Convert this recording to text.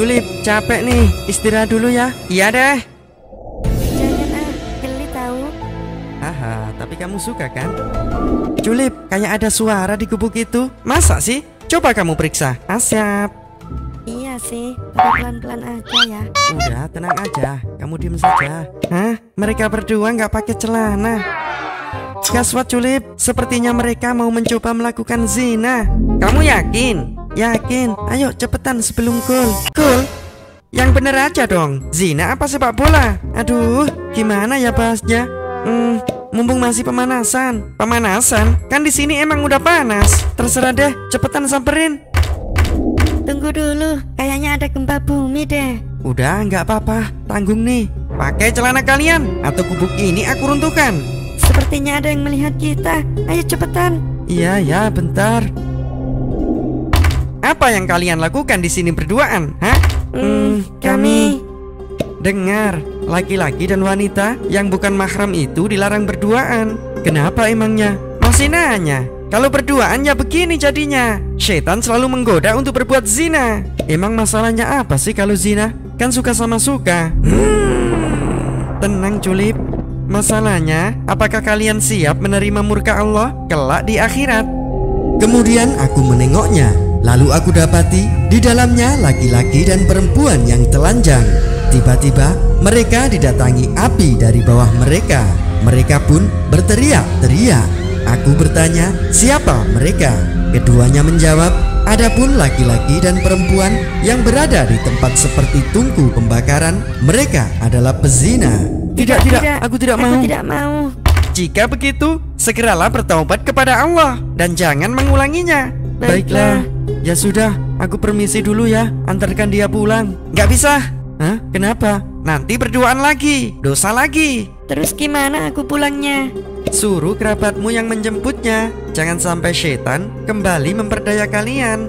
Julip, capek nih. Istirahat dulu ya. Iya deh. Jangan ah, geli tahu. Haha, tapi kamu suka kan? Julip, kayak ada suara di gubuk itu. Masa sih? Coba kamu periksa. Asyap. Iya sih, tapi pelan-pelan aja ya. Udah, tenang aja. Kamu diem saja. Hah? Mereka berdua nggak pakai celana. Gaswat Julip, sepertinya mereka mau mencoba melakukan zina. Kamu yakin? Yakin. Ayo cepetan sebelum gol. Gol? Yang bener aja dong. Zina apa sepak bola? Aduh, gimana ya bahasnya? Hmm, mumpung masih pemanasan. Pemanasan? Kan di sini emang udah panas. Terserah deh, cepetan samperin. Tunggu dulu, kayaknya ada gempa bumi deh. Udah, nggak apa-apa. Tanggung nih. Pakai celana kalian atau kubuk ini aku runtuhkan. Sepertinya ada yang melihat kita. Ayo cepetan. Iya, ya, bentar. Apa yang kalian lakukan di sini berduaan? Hah? Hmm, kami Dengar, laki-laki dan wanita yang bukan mahram itu dilarang berduaan. Kenapa emangnya? Masih nanya. Kalau berduaan ya begini jadinya. Setan selalu menggoda untuk berbuat zina. Emang masalahnya apa sih kalau zina? Kan suka sama suka. Hmm, tenang culip. Masalahnya, apakah kalian siap menerima murka Allah kelak di akhirat? Kemudian aku menengoknya. Lalu aku dapati di dalamnya laki-laki dan perempuan yang telanjang. Tiba-tiba mereka didatangi api dari bawah mereka. Mereka pun berteriak-teriak. Aku bertanya, "Siapa mereka?" Keduanya menjawab, "Adapun laki-laki dan perempuan yang berada di tempat seperti tungku pembakaran, mereka adalah pezina." Tidak, tidak, aku tidak mau. Aku tidak mau. Jika begitu, segeralah bertaubat kepada Allah dan jangan mengulanginya. Baiklah. Ya sudah, aku permisi dulu ya, antarkan dia pulang. Gak bisa. Hah? Kenapa? Nanti berduaan lagi, dosa lagi. Terus gimana aku pulangnya? Suruh kerabatmu yang menjemputnya. Jangan sampai setan kembali memperdaya kalian.